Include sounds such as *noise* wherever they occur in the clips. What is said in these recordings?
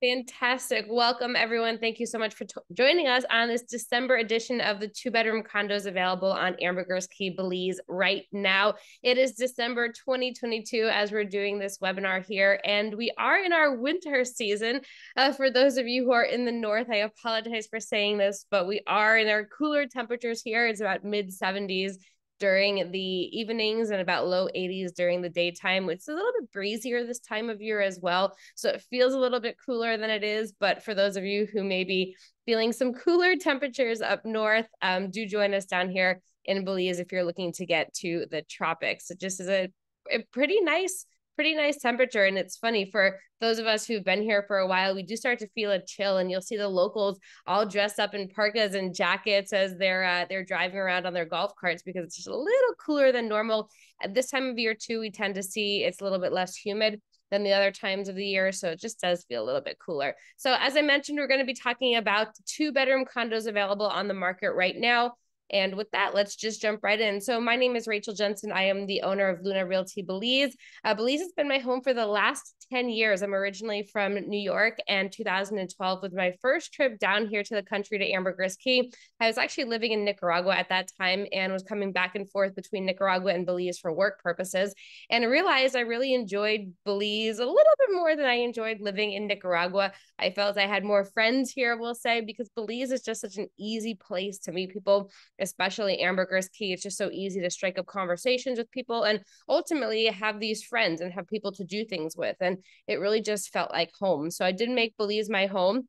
Fantastic. Welcome, everyone. Thank you so much for t- joining us on this December edition of the two bedroom condos available on Ambergris Caye Belize right now. It is December 2022 as we're doing this webinar here, and we are in our winter season. Uh, for those of you who are in the north, I apologize for saying this, but we are in our cooler temperatures here. It's about mid 70s during the evenings and about low 80s during the daytime. It's a little bit breezier this time of year as well. So it feels a little bit cooler than it is. But for those of you who may be feeling some cooler temperatures up north, um, do join us down here in Belize if you're looking to get to the tropics. It just is a, a pretty nice pretty nice temperature. And it's funny for those of us who've been here for a while, we do start to feel a chill, and you'll see the locals all dressed up in parkas and jackets as they're uh, they're driving around on their golf carts because it's just a little cooler than normal. At this time of year too, we tend to see it's a little bit less humid than the other times of the year. So it just does feel a little bit cooler. So as I mentioned, we're going to be talking about two bedroom condos available on the market right now. And with that, let's just jump right in. So, my name is Rachel Jensen. I am the owner of Luna Realty Belize. Uh, Belize has been my home for the last 10 years. I'm originally from New York, and 2012 was my first trip down here to the country to Ambergris Caye. I was actually living in Nicaragua at that time and was coming back and forth between Nicaragua and Belize for work purposes. And I realized I really enjoyed Belize a little bit more than I enjoyed living in Nicaragua. I felt I had more friends here, we'll say, because Belize is just such an easy place to meet people especially Ambergris Caye. It's just so easy to strike up conversations with people and ultimately have these friends and have people to do things with. And it really just felt like home. So I did make Belize my home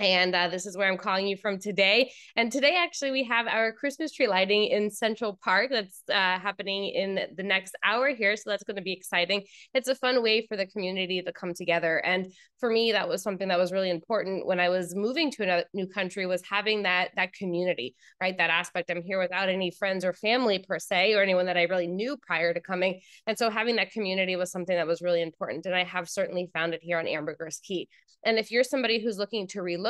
and uh, this is where I'm calling you from today. And today, actually, we have our Christmas tree lighting in Central Park that's uh, happening in the next hour here. So that's going to be exciting. It's a fun way for the community to come together. And for me, that was something that was really important when I was moving to a new country was having that that community, right? That aspect. I'm here without any friends or family per se, or anyone that I really knew prior to coming. And so having that community was something that was really important. And I have certainly found it here on Ambergris Caye. And if you're somebody who's looking to relocate,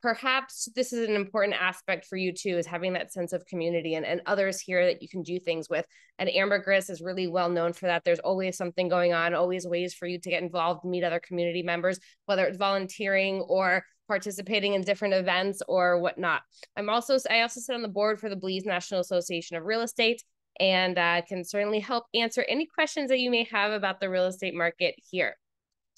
perhaps this is an important aspect for you too, is having that sense of community and, and others here that you can do things with. And Ambergris is really well known for that. There's always something going on, always ways for you to get involved, meet other community members, whether it's volunteering or participating in different events or whatnot. I'm also I also sit on the board for the Belize National Association of Real Estate and uh, can certainly help answer any questions that you may have about the real estate market here.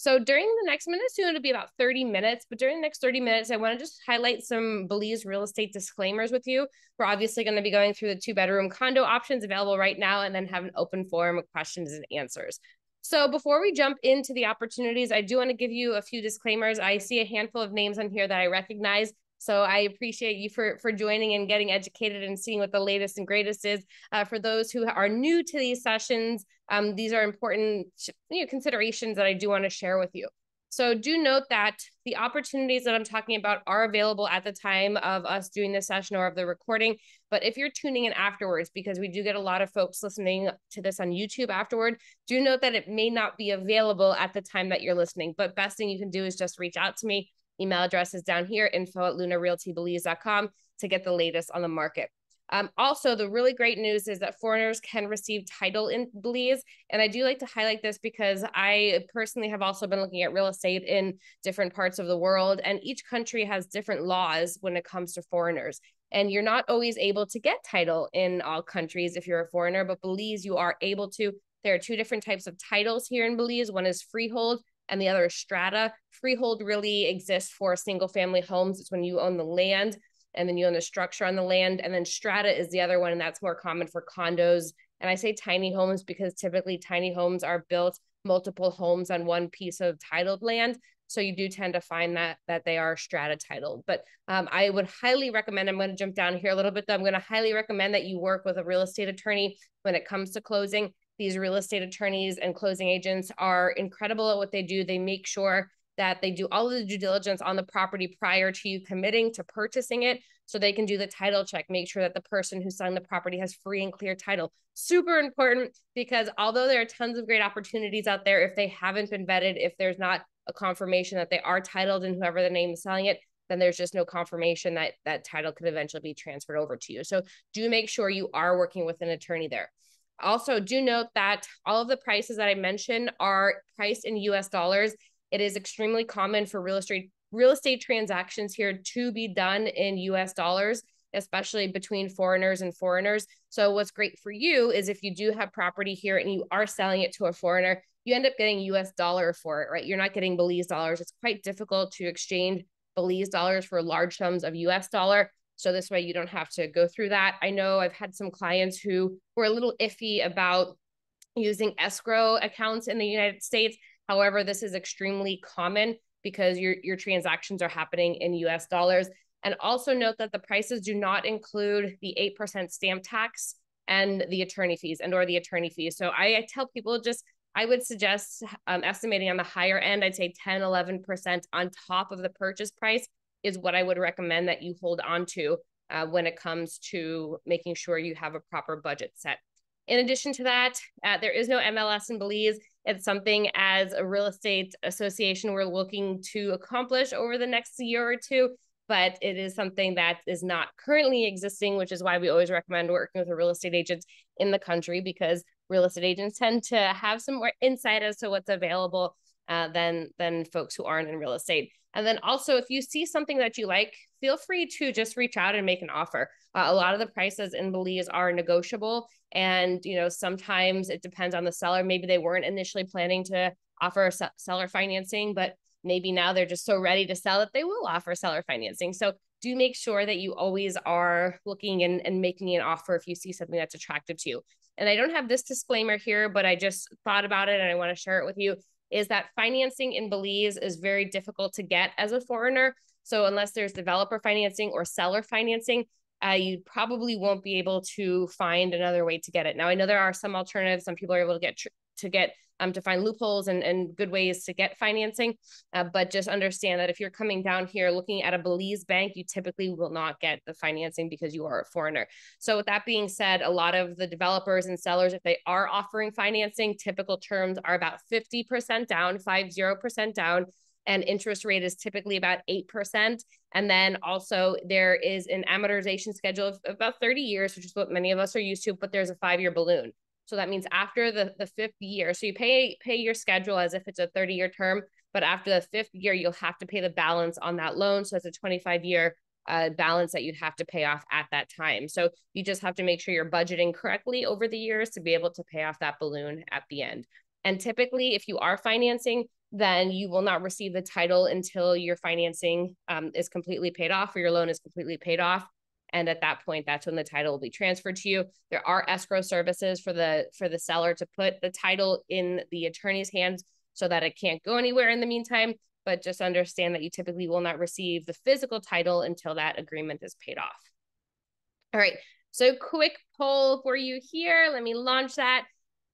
So during the next minute, soon it'll be about 30 minutes, but during the next 30 minutes, I want to just highlight some Belize real estate disclaimers with you. We're obviously going to be going through the two bedroom condo options available right now and then have an open forum of questions and answers. So before we jump into the opportunities, I do want to give you a few disclaimers. I see a handful of names on here that I recognize. So I appreciate you for for joining and getting educated and seeing what the latest and greatest is. Uh, for those who are new to these sessions, um, these are important you know, considerations that I do want to share with you. So do note that the opportunities that I'm talking about are available at the time of us doing the session or of the recording. But if you're tuning in afterwards, because we do get a lot of folks listening to this on YouTube afterward, do note that it may not be available at the time that you're listening. But best thing you can do is just reach out to me. Email address is down here, info at lunarealtybelize.com to get the latest on the market. Um, also, the really great news is that foreigners can receive title in Belize. And I do like to highlight this because I personally have also been looking at real estate in different parts of the world, and each country has different laws when it comes to foreigners. And you're not always able to get title in all countries if you're a foreigner, but Belize, you are able to. There are two different types of titles here in Belize. One is freehold, and the other is strata. Freehold really exists for single family homes. It's when you own the land and then you own the structure on the land. And then strata is the other one, and that's more common for condos. And I say tiny homes because typically tiny homes are built multiple homes on one piece of titled land. So you do tend to find that that they are strata titled. But um, I would highly recommend. I'm going to jump down here a little bit. Though I'm going to highly recommend that you work with a real estate attorney when it comes to closing. These real estate attorneys and closing agents are incredible at what they do. They make sure that they do all of the due diligence on the property prior to you committing to purchasing it so they can do the title check make sure that the person who's selling the property has free and clear title. Super important because although there are tons of great opportunities out there if they haven't been vetted if there's not a confirmation that they are titled and whoever the name is selling it then there's just no confirmation that that title could eventually be transferred over to you. So do make sure you are working with an attorney there also do note that all of the prices that i mentioned are priced in us dollars it is extremely common for real estate real estate transactions here to be done in US dollars especially between foreigners and foreigners. So what's great for you is if you do have property here and you are selling it to a foreigner, you end up getting US dollar for it, right? You're not getting Belize dollars. It's quite difficult to exchange Belize dollars for large sums of US dollar. So this way you don't have to go through that. I know I've had some clients who were a little iffy about using escrow accounts in the United States. However, this is extremely common because your, your transactions are happening in US dollars. And also note that the prices do not include the 8% stamp tax and the attorney fees and or the attorney fees. So I, I tell people just, I would suggest um, estimating on the higher end, I'd say 10, 11% on top of the purchase price is what I would recommend that you hold on to uh, when it comes to making sure you have a proper budget set. In addition to that, uh, there is no MLS in Belize. It's something as a real estate association we're looking to accomplish over the next year or two but it is something that is not currently existing, which is why we always recommend working with a real estate agent in the country because real estate agents tend to have some more insight as to what's available uh, than than folks who aren't in real estate. And then also, if you see something that you like, feel free to just reach out and make an offer. Uh, a lot of the prices in Belize are negotiable, and you know sometimes it depends on the seller. Maybe they weren't initially planning to offer seller financing, but maybe now they're just so ready to sell that they will offer seller financing. So do make sure that you always are looking and, and making an offer if you see something that's attractive to you. And I don't have this disclaimer here, but I just thought about it and I want to share it with you is that financing in Belize is very difficult to get as a foreigner. So unless there's developer financing or seller financing, uh, you probably won't be able to find another way to get it. Now I know there are some alternatives. Some people are able to get tr- to get um, to find loopholes and, and good ways to get financing. Uh, but just understand that if you're coming down here looking at a Belize bank, you typically will not get the financing because you are a foreigner. So with that being said, a lot of the developers and sellers, if they are offering financing, typical terms are about 50% down, 50% down and interest rate is typically about 8%. And then also there is an amortization schedule of about 30 years, which is what many of us are used to, but there's a five year balloon. So that means after the, the fifth year, so you pay pay your schedule as if it's a 30 year term, but after the fifth year, you'll have to pay the balance on that loan. So it's a 25 year uh, balance that you'd have to pay off at that time. So you just have to make sure you're budgeting correctly over the years to be able to pay off that balloon at the end. And typically, if you are financing, then you will not receive the title until your financing um, is completely paid off or your loan is completely paid off and at that point that's when the title will be transferred to you. There are escrow services for the for the seller to put the title in the attorney's hands so that it can't go anywhere in the meantime but just understand that you typically will not receive the physical title until that agreement is paid off. All right so quick poll for you here. Let me launch that.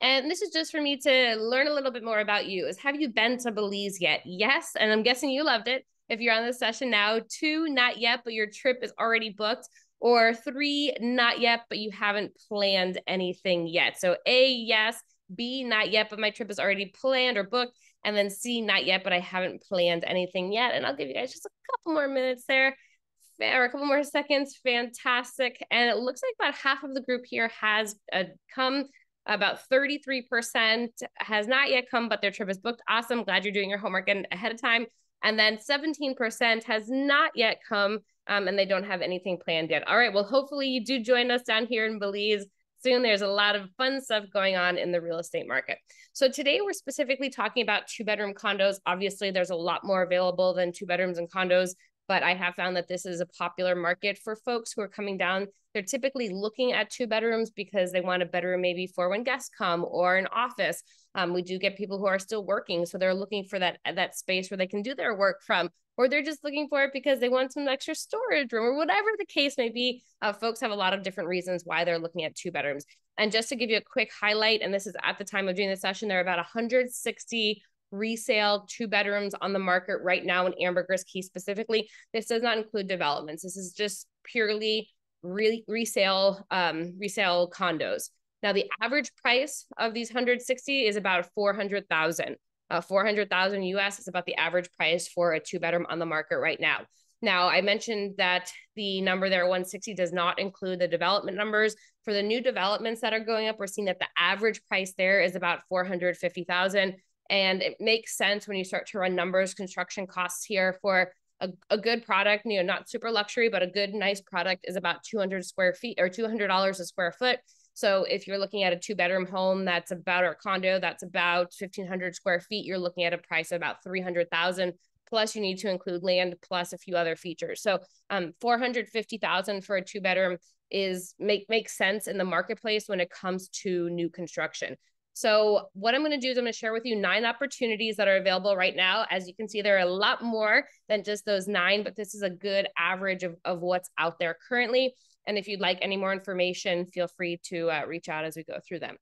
And this is just for me to learn a little bit more about you is have you been to belize yet? Yes and i'm guessing you loved it. If you're on this session now two not yet but your trip is already booked or three, not yet, but you haven't planned anything yet. So A, yes, B, not yet, but my trip is already planned or booked. And then C, not yet, but I haven't planned anything yet. And I'll give you guys just a couple more minutes there or a couple more seconds. Fantastic. And it looks like about half of the group here has uh, come. About 33% has not yet come, but their trip is booked. Awesome. Glad you're doing your homework and ahead of time. And then 17% has not yet come um, and they don't have anything planned yet. All right. Well, hopefully you do join us down here in Belize soon. There's a lot of fun stuff going on in the real estate market. So today we're specifically talking about two bedroom condos. Obviously, there's a lot more available than two bedrooms and condos, but I have found that this is a popular market for folks who are coming down. They're typically looking at two bedrooms because they want a bedroom maybe for when guests come or an office. Um, we do get people who are still working, so they're looking for that that space where they can do their work from or they're just looking for it because they want some extra storage room or whatever the case may be. Uh, folks have a lot of different reasons why they're looking at two bedrooms. And just to give you a quick highlight, and this is at the time of doing the session, there are about 160 resale two bedrooms on the market right now in Ambergris Caye specifically. This does not include developments. This is just purely re- resale um, resale condos. Now the average price of these 160 is about 400,000 uh, 400,000 US is about the average price for a two bedroom on the market right now. Now, I mentioned that the number there, 160, does not include the development numbers. For the new developments that are going up, we're seeing that the average price there is about 450,000. And it makes sense when you start to run numbers, construction costs here for a, a good product, you know, not super luxury, but a good, nice product is about 200 square feet or $200 a square foot. So if you're looking at a two bedroom home that's about or condo that's about 1500 square feet, you're looking at a price of about 300,000 plus you need to include land plus a few other features. So um 450,000 for a two bedroom is make makes sense in the marketplace when it comes to new construction. So what I'm going to do is I'm going to share with you nine opportunities that are available right now. As you can see, there are a lot more than just those nine, but this is a good average of, of what's out there currently. And if you'd like any more information, feel free to uh, reach out as we go through them.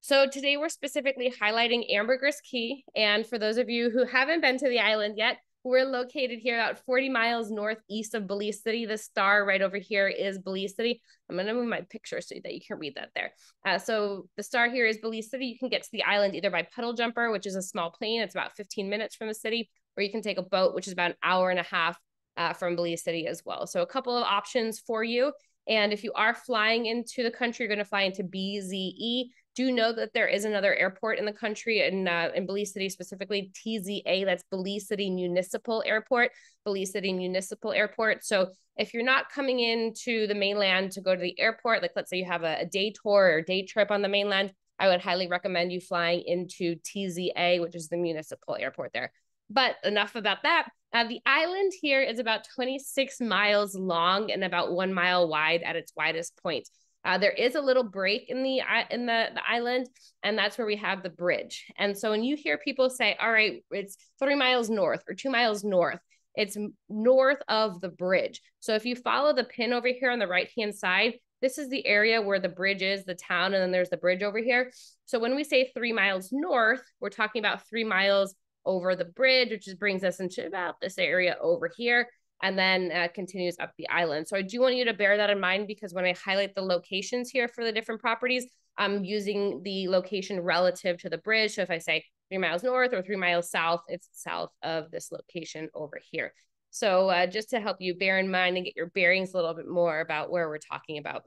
So today we're specifically highlighting Ambergris Caye. And for those of you who haven't been to the island yet, we're located here about 40 miles northeast of Belize City. The star right over here is Belize City. I'm going to move my picture so that you can read that there. Uh, so the star here is Belize City. You can get to the island either by puddle jumper, which is a small plane. It's about 15 minutes from the city, or you can take a boat, which is about an hour and a half uh, from Belize City as well. So a couple of options for you. And if you are flying into the country, you're going to fly into BZE do know that there is another airport in the country in uh, in Belize City specifically TZA that's Belize City Municipal Airport Belize City Municipal Airport. So if you're not coming into the mainland to go to the airport like let's say you have a, a day tour or day trip on the mainland I would highly recommend you flying into TZA which is the municipal airport there but enough about that uh, the island here is about 26 miles long and about one mile wide at its widest point uh, there is a little break in the in the, the island, and that's where we have the bridge. And so when you hear people say, "All right, it's three miles north or two miles north," it's north of the bridge. So if you follow the pin over here on the right hand side, this is the area where the bridge is, the town, and then there's the bridge over here. So when we say three miles north, we're talking about three miles over the bridge, which just brings us into about this area over here and then uh, continues up the island. So I do want you to bear that in mind because when I highlight the locations here for the different properties, I'm using the location relative to the bridge. So if I say three miles north or three miles south, it's south of this location over here. So uh, just to help you bear in mind and get your bearings a little bit more about where we're talking about.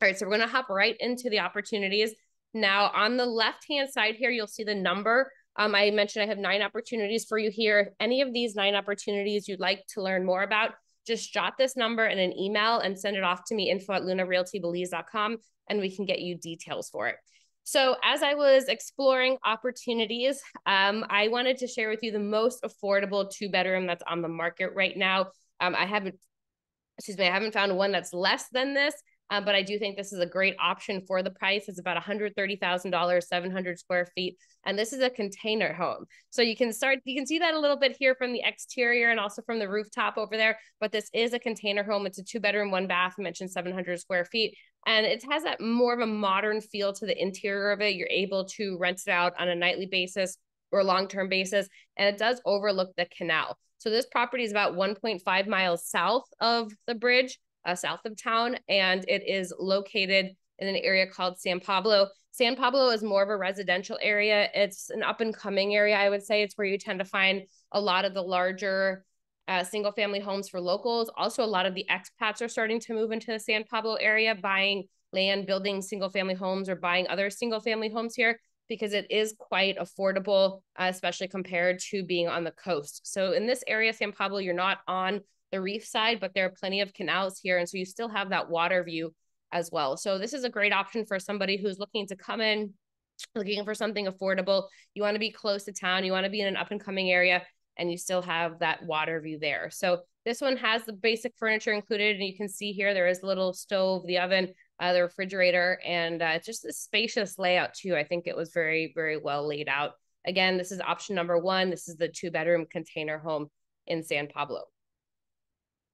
All right, so we're gonna hop right into the opportunities. Now on the left-hand side here, you'll see the number um, I mentioned I have nine opportunities for you here. If any of these nine opportunities you'd like to learn more about, just jot this number in an email and send it off to me, info at lunarealtybelize.com, and we can get you details for it. So as I was exploring opportunities, um, I wanted to share with you the most affordable two bedroom that's on the market right now. Um, I haven't, excuse me, I haven't found one that's less than this, um, but I do think this is a great option for the price. It's about $130,000, 700 square feet. And this is a container home. So you can start, you can see that a little bit here from the exterior and also from the rooftop over there. But this is a container home. It's a two bedroom, one bath, I mentioned 700 square feet. And it has that more of a modern feel to the interior of it. You're able to rent it out on a nightly basis or long term basis. And it does overlook the canal. So this property is about 1.5 miles south of the bridge uh, south of town, and it is located in an area called San Pablo. San Pablo is more of a residential area. It's an up and coming area, I would say. It's where you tend to find a lot of the larger uh, single family homes for locals. Also, a lot of the expats are starting to move into the San Pablo area, buying land, building single family homes, or buying other single family homes here because it is quite affordable, uh, especially compared to being on the coast. So, in this area, San Pablo, you're not on the reef side, but there are plenty of canals here. And so you still have that water view as well. So this is a great option for somebody who's looking to come in, looking for something affordable. You want to be close to town, you want to be in an up and coming area, and you still have that water view there. So this one has the basic furniture included, and you can see here there is a little stove, the oven, uh, the refrigerator, and uh, just a spacious layout too. I think it was very, very well laid out. Again, this is option number one. This is the two bedroom container home in San Pablo.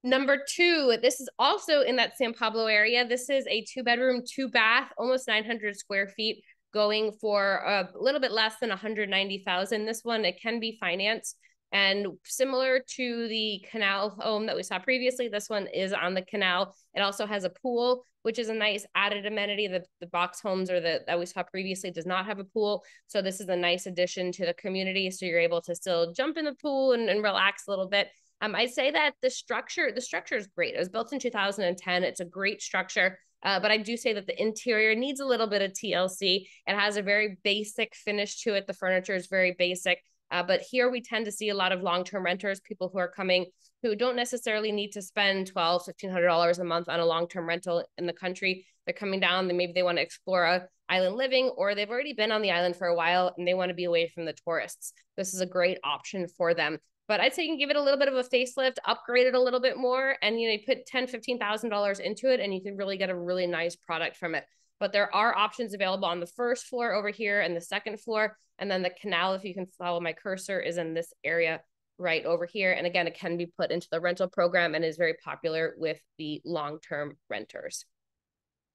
Number two, this is also in that San Pablo area. This is a two bedroom, two bath, almost 900 square feet, going for a little bit less than 190,000. This one, it can be financed. And similar to the canal home that we saw previously, this one is on the canal. It also has a pool, which is a nice added amenity. The, the box homes or the that we saw previously does not have a pool. So this is a nice addition to the community. So you're able to still jump in the pool and, and relax a little bit Um, I'd say that the structure, the structure is great. It was built in 2010. It's a great structure. Uh, but I do say that the interior needs a little bit of TLC. It has a very basic finish to it. The furniture is very basic. Uh, but here we tend to see a lot of long-term renters, people who are coming who don't necessarily need to spend twelve, fifteen hundred dollars a month on a long-term rental in the country. They're coming down, then maybe they want to explore a island living, or they've already been on the island for a while and they want to be away from the tourists. This is a great option for them. But I'd say you can give it a little bit of a facelift, upgrade it a little bit more, and you know, you put ten, fifteen thousand dollars into it, and you can really get a really nice product from it. But there are options available on the first floor over here and the second floor. And then the canal, if you can follow my cursor, is in this area right over here. And again, it can be put into the rental program and is very popular with the long-term renters.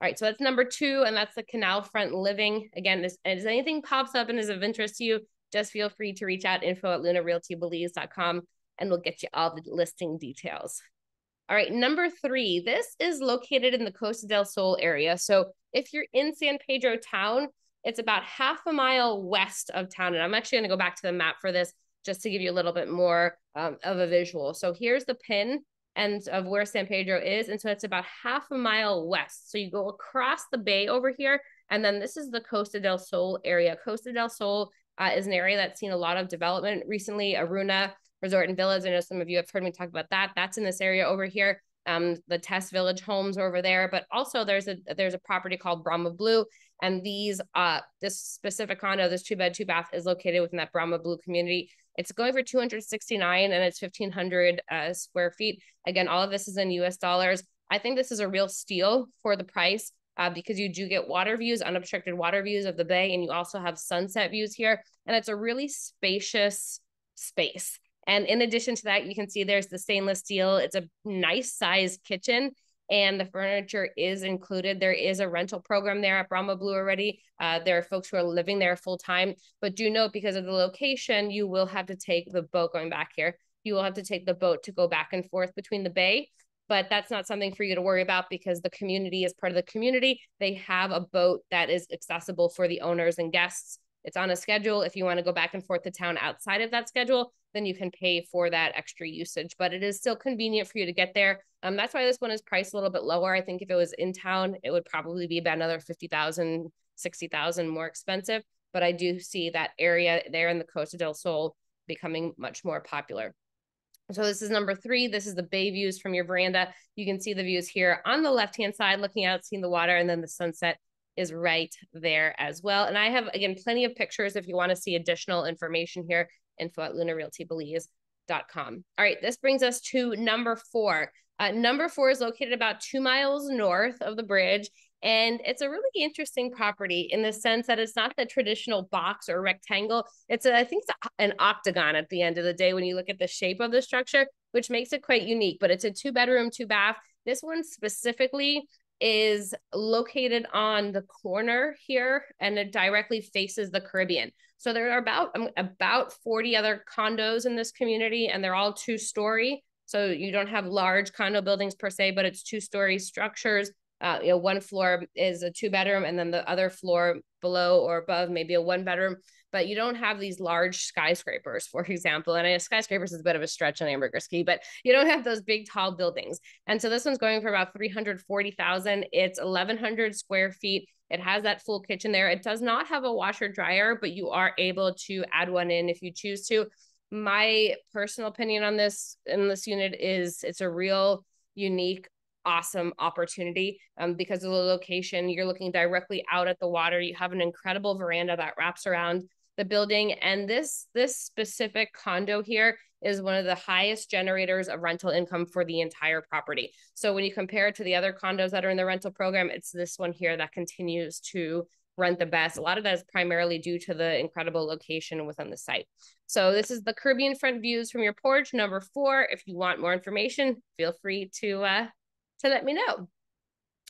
All right, so that's number two, and that's the canal front living. Again, this, as anything pops up and is of interest to you, just feel free to reach out info at lunarealtybelize.com and we'll get you all the listing details. All right, number three, this is located in the Costa del Sol area. So if you're in San Pedro town, it's about half a mile west of town. And I'm actually going to go back to the map for this just to give you a little bit more um, of a visual. So here's the pin and of where San Pedro is. And so it's about half a mile west. So you go across the bay over here. And then this is the Costa del Sol area. Costa del Sol uh, is an area that's seen a lot of development recently. Aruna Resort and Villas. I know some of you have heard me talk about that. That's in this area over here. Um, the Test Village homes over there, but also there's a there's a property called Brahma Blue, and these uh this specific condo, this two bed two bath, is located within that Brahma Blue community. It's going for 269 and it's 1500 uh, square feet. Again, all of this is in US dollars. I think this is a real steal for the price uh, because you do get water views, unobstructed water views of the bay, and you also have sunset views here. And it's a really spacious space. And in addition to that, you can see there's the stainless steel. It's a nice sized kitchen and the furniture is included. There is a rental program there at Brahma Blue already. Uh, there are folks who are living there full time, but do note because of the location, you will have to take the boat going back here. You will have to take the boat to go back and forth between the bay, but that's not something for you to worry about because the community is part of the community. They have a boat that is accessible for the owners and guests. It's on a schedule. If you want to go back and forth to town outside of that schedule, then you can pay for that extra usage. But it is still convenient for you to get there. Um, that's why this one is priced a little bit lower. I think if it was in town, it would probably be about another 50,000, 60,000 more expensive. But I do see that area there in the Costa del Sol becoming much more popular. So this is number three. This is the bay views from your veranda. You can see the views here on the left-hand side, looking out, seeing the water, and then the sunset is right there as well. And I have, again, plenty of pictures if you want to see additional information here info at lunarealtybelize.com. All right, this brings us to number four. Uh, number four is located about two miles north of the bridge. And it's a really interesting property in the sense that it's not the traditional box or rectangle. It's, a, I think it's an octagon at the end of the day when you look at the shape of the structure, which makes it quite unique. But it's a two bedroom, two bath. This one specifically is located on the corner here and it directly faces the Caribbean. So there are about um, about 40 other condos in this community and they're all two story. So you don't have large condo buildings per se, but it's two story structures. Uh, you know, one floor is a two bedroom and then the other floor below or above maybe a one bedroom but you don't have these large skyscrapers, for *laughs* example. And a skyscrapers is a bit of a stretch on Ambergris Caye, but you don't have those big tall buildings. And so this one's going for about 340,000. It's 1,100 square feet. It has that full kitchen there. It does not have a washer dryer, but you are able to add one in if you choose to. My personal opinion on this in this unit is it's a real unique awesome opportunity um, because of the location. You're looking directly out at the water. You have an incredible veranda that wraps around the building. And this this specific condo here is one of the highest generators of rental income for the entire property. So when you compare it to the other condos that are in the rental program it's this one here that continues to rent the best. A lot of that is primarily due to the incredible location within the site. So this is the caribbean front views from your porch. Number four if you want more information feel free to uh to let me know all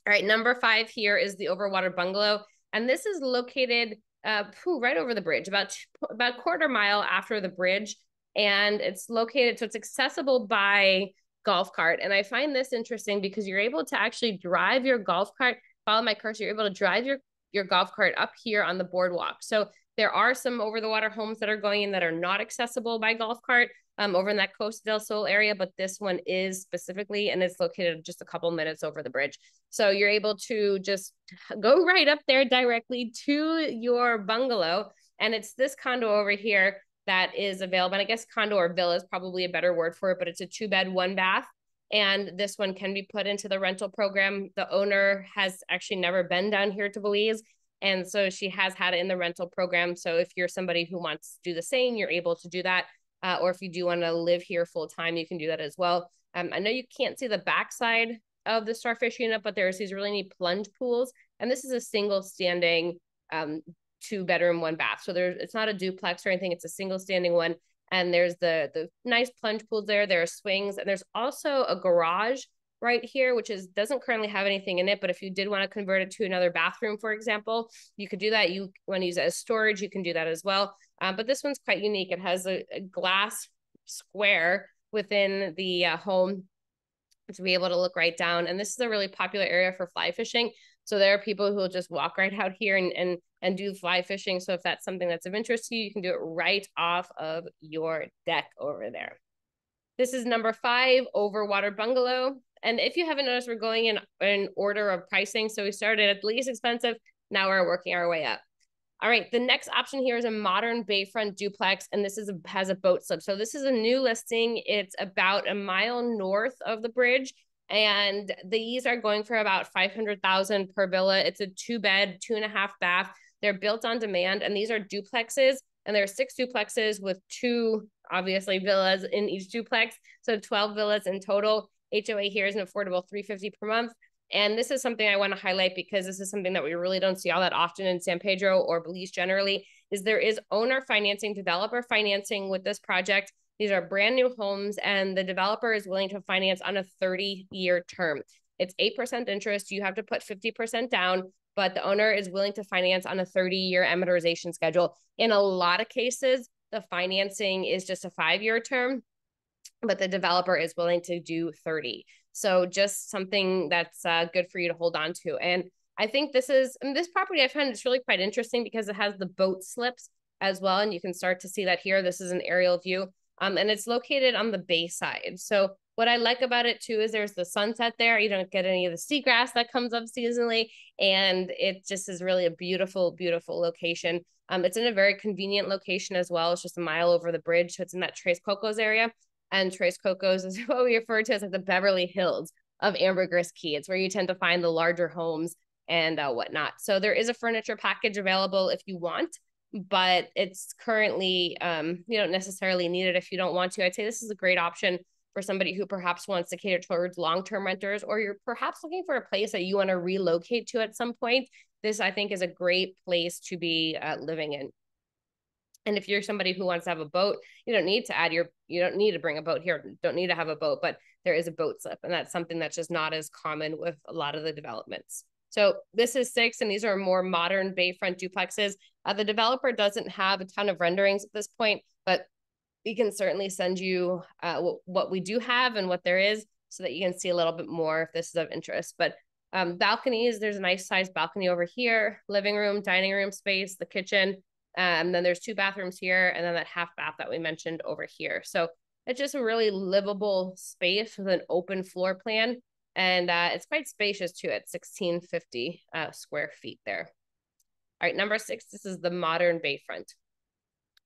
right number five here is the overwater bungalow and this is located uh, right over the bridge, about about quarter mile after the bridge, and it's located so it's accessible by golf cart. And I find this interesting because you're able to actually drive your golf cart. Follow my cursor. You're able to drive your your golf cart up here on the boardwalk. So There are some over the water homes that are going in that are not accessible by golf cart um, over in that Costa del Sol area, but this one is specifically, and it's located just a couple minutes over the bridge. So you're able to just go right up there directly to your bungalow. And it's this condo over here that is available. And I guess condo or villa is probably a better word for it, but it's a two bed, one bath. And this one can be put into the rental program. The owner has actually never been down here to Belize. And so she has had it in the rental program. So if you're somebody who wants to do the same, you're able to do that. Uh, or if you do want to live here full time, you can do that as well. Um, I know you can't see the backside of the starfish unit, but there's these really neat plunge pools. And this is a single standing um, two bedroom, one bath. So there's it's not a duplex or anything, it's a single standing one and there's the the nice plunge pools there there are swings and there's also a garage right here which is doesn't currently have anything in it but if you did want to convert it to another bathroom for example you could do that you want to use it as storage you can do that as well um, but this one's quite unique it has a, a glass square within the uh, home to be able to look right down and this is a really popular area for fly fishing so there are people who will just walk right out here and, and, and do fly fishing. So if that's something that's of interest to you, you can do it right off of your deck over there. This is number five, Overwater Bungalow. And if you haven't noticed, we're going in, in order of pricing. So we started at the least expensive. Now we're working our way up. All right, the next option here is a modern bayfront duplex, and this is a, has a boat slip. So this is a new listing. It's about a mile north of the bridge and these are going for about 500,000 per villa. It's a two bed, two and a half bath. They're built on demand and these are duplexes and there are six duplexes with two obviously villas in each duplex. So 12 villas in total. HOA here is an affordable 350 per month. And this is something I want to highlight because this is something that we really don't see all that often in San Pedro or Belize generally is there is owner financing, developer financing with this project. These are brand new homes, and the developer is willing to finance on a 30 year term. It's 8% interest. You have to put 50% down, but the owner is willing to finance on a 30 year amortization schedule. In a lot of cases, the financing is just a five year term, but the developer is willing to do 30. So just something that's uh, good for you to hold on to. And I think this is this property I find it's really quite interesting because it has the boat slips as well. And you can start to see that here. This is an aerial view um, and it's located on the bay side. So what I like about it too is there's the sunset there. You don't get any of the seagrass that comes up seasonally, and it just is really a beautiful, beautiful location. Um, it's in a very convenient location as well. It's just a mile over the bridge, so it's in that Tres Cocos area. And Tres Cocos is *laughs* what we refer to as like the Beverly Hills of Ambergris Caye. It's where you tend to find the larger homes and uh, whatnot. So there is a furniture package available if you want but it's currently um, you don't necessarily need it if you don't want to. I'd say this is a great option for somebody who perhaps wants to cater towards long-term renters or you're perhaps looking for a place that you want to relocate to at some point. This I think is a great place to be uh, living in. And if you're somebody who wants to have a boat, you don't need to add your, you don't need to bring a boat here, don't need to have a boat, but there is a boat slip. And that's something that's just not as common with a lot of the developments. So this is six, and these are more modern bayfront duplexes. Uh, the developer doesn't have a ton of renderings at this point, but we can certainly send you uh, what we do have and what there is so that you can see a little bit more if this is of interest. But um, balconies, there's a nice sized balcony over here, living room, dining room space, the kitchen. Um, then there's two bathrooms here, and then that half bath that we mentioned over here. So it's just a really livable space with an open floor plan and uh, it's quite spacious too at 1650 uh, square feet there. All right, number six, this is the modern bayfront.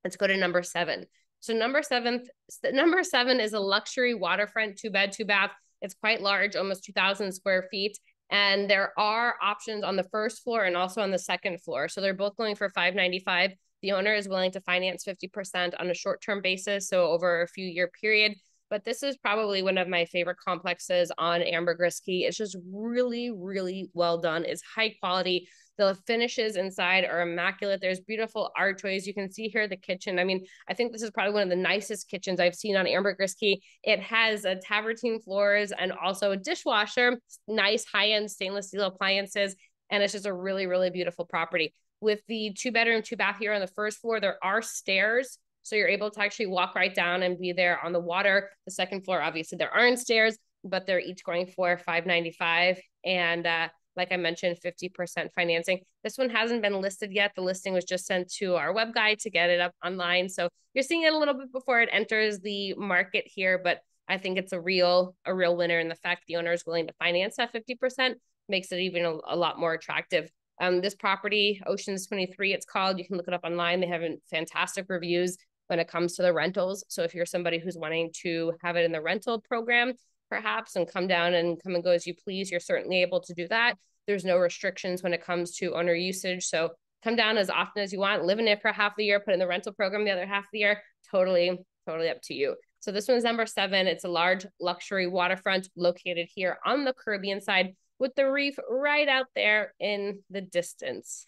Let's go to number seven. So number seven, number seven is a luxury waterfront two bed, two bath. It's quite large, almost 2,000 square feet. And there are options on the first floor and also on the second floor. So they're both going for 595. The owner is willing to finance 50% on a short-term basis, so over a few year period but this is probably one of my favorite complexes on Ambergris Caye. It's just really, really well done. It's high quality. The finishes inside are immaculate. There's beautiful archways. You can see here the kitchen. I mean, I think this is probably one of the nicest kitchens I've seen on Ambergris Caye. It has a travertine floors and also a dishwasher, nice high-end stainless steel appliances, and it's just a really, really beautiful property. With the two bedroom, two bath here on the first floor, there are stairs so you're able to actually walk right down and be there on the water. The second floor, obviously, there aren't stairs, but they're each going for 595 and uh, like I mentioned, 50% financing. This one hasn't been listed yet. The listing was just sent to our web guide to get it up online. So you're seeing it a little bit before it enters the market here, but I think it's a real a real winner. And the fact the owner is willing to finance that 50% makes it even a, a lot more attractive. Um, this property, Oceans 23, it's called. You can look it up online. They have fantastic reviews when it comes to the rentals. So if you're somebody who's wanting to have it in the rental program, perhaps, and come down and come and go as you please, you're certainly able to do that. There's no restrictions when it comes to owner usage. So come down as often as you want, live in it for half the year, put in the rental program the other half of the year. Totally, totally up to you. So this one's number seven. It's a large luxury waterfront located here on the Caribbean side with the reef right out there in the distance.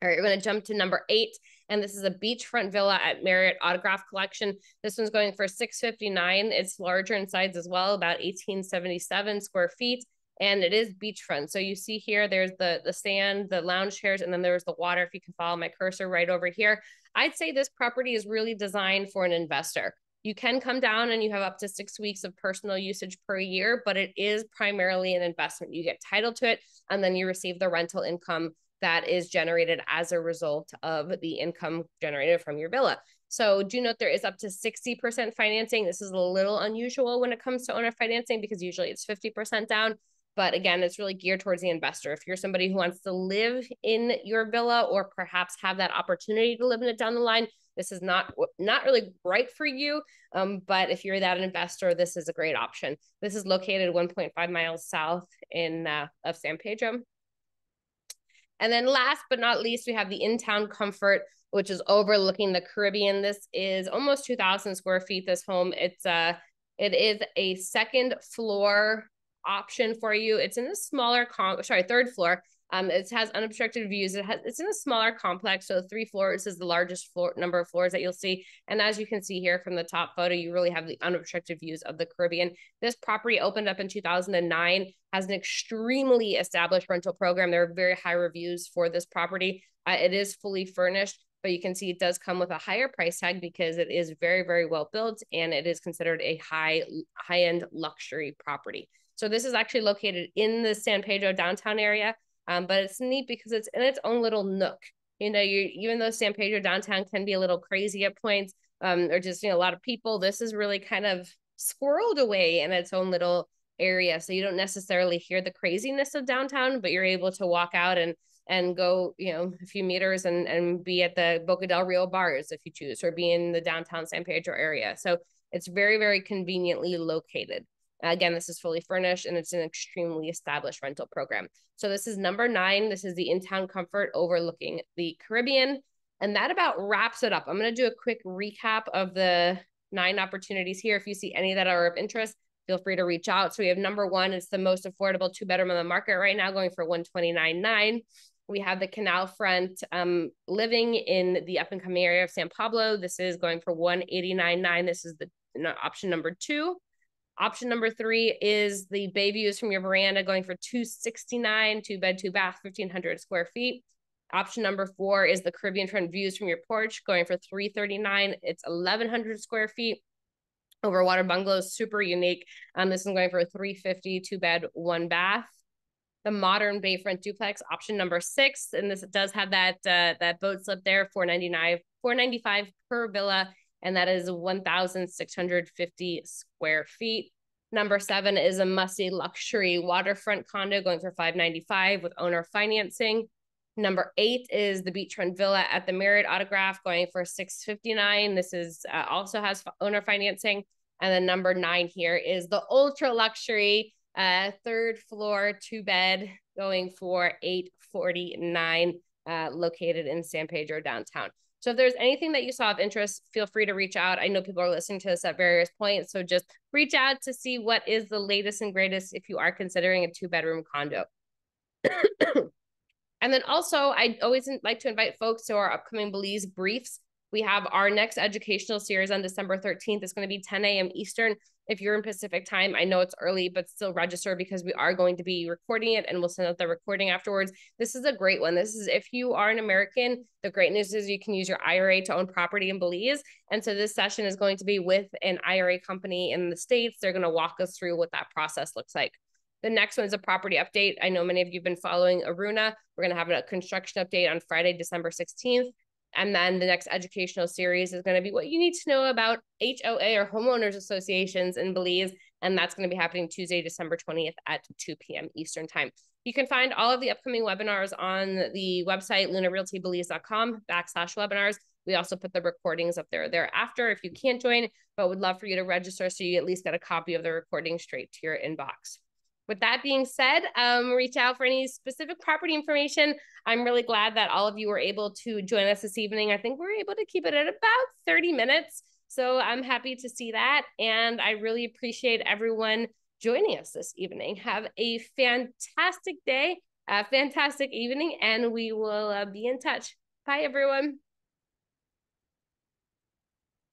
All right, we're going to jump to number eight, and this is a beachfront villa at Marriott Autograph Collection. This one's going for 659. It's larger in size as well, about 1877 square feet, and it is beachfront. So you see here, there's the the sand, the lounge chairs, and then there's the water. If you can follow my cursor right over here, I'd say this property is really designed for an investor. You can come down and you have up to six weeks of personal usage per year, but it is primarily an investment. You get title to it, and then you receive the rental income that is generated as a result of the income generated from your villa. So do note there is up to 60% financing. This is a little unusual when it comes to owner financing because usually it's 50% down. But again, it's really geared towards the investor. If you're somebody who wants to live in your villa or perhaps have that opportunity to live in it down the line, this is not not really right for you. Um, but if you're that investor, this is a great option. This is located 1.5 miles south in uh, of San Pedro. And then last but not least, we have the in-town comfort, which is overlooking the Caribbean. This is almost 2,000 square feet. This home, it's a, uh, it is a second floor option for you. It's in a smaller com, sorry, third floor. Um, it has unobstructed views. It has it's in a smaller complex, so three floors is the largest floor number of floors that you'll see. And as you can see here from the top photo, you really have the unobstructed views of the Caribbean. This property opened up in 2009, has an extremely established rental program. There are very high reviews for this property. Uh, it is fully furnished but you can see it does come with a higher price tag because it is very very well built and it is considered a high high end luxury property so this is actually located in the san pedro downtown area um, but it's neat because it's in its own little nook. You know, you even though San Pedro downtown can be a little crazy at points, um, or just you know a lot of people, this is really kind of squirreled away in its own little area. So you don't necessarily hear the craziness of downtown, but you're able to walk out and and go, you know, a few meters and and be at the Boca del Rio bars if you choose, or be in the downtown San Pedro area. So it's very, very conveniently located. Again, this is fully furnished and it's an extremely established rental program. So this is number nine. This is the in-town comfort overlooking the Caribbean. And that about wraps it up. I'm going to do a quick recap of the nine opportunities here. If you see any that are of interest, feel free to reach out. So we have number one, it's the most affordable two bedroom on the market right now, going for 129.9. We have the canal front um, living in the up and coming area of San Pablo. This is going for 189.9. This is the option number two. Option number three is the bay views from your veranda going for 269, two bed, two bath, 1500 square feet. Option number four is the Caribbean front views from your porch going for 339. It's 1100 square feet. Over water bungalows, super unique. Um, this is going for 350, two bed, one bath. The modern bayfront duplex, option number six, and this does have that uh, that boat slip there, 499, 495 per villa and that is 1,650 square feet. Number seven is a musty luxury waterfront condo going for 595 with owner financing. Number eight is the beachfront villa at the Marriott Autograph going for 659. This is uh, also has owner financing. And then number nine here is the ultra luxury uh, third floor two bed going for 849 uh, located in San Pedro downtown. So if there's anything that you saw of interest, feel free to reach out. I know people are listening to this at various points. So just reach out to see what is the latest and greatest if you are considering a two bedroom condo. *coughs* and then also, I always like to invite folks to our upcoming Belize briefs. We have our next educational series on December 13th. It's going to be 10 a.m. Eastern. If you're in Pacific time, I know it's early, but still register because we are going to be recording it and we'll send out the recording afterwards. This is a great one. This is if you are an American, the great news is you can use your IRA to own property in Belize. And so this session is going to be with an IRA company in the States. They're going to walk us through what that process looks like. The next one is a property update. I know many of you have been following Aruna. We're going to have a construction update on Friday, December 16th. And then the next educational series is going to be what you need to know about HOA or homeowners associations in Belize. And that's going to be happening Tuesday, December 20th at 2 p.m. Eastern Time. You can find all of the upcoming webinars on the website, lunarealtybelize.com backslash webinars. We also put the recordings up there thereafter if you can't join, but would love for you to register so you at least get a copy of the recording straight to your inbox. With that being said, um, reach out for any specific property information. I'm really glad that all of you were able to join us this evening. I think we we're able to keep it at about 30 minutes. So I'm happy to see that. And I really appreciate everyone joining us this evening. Have a fantastic day, a fantastic evening, and we will uh, be in touch. Bye, everyone.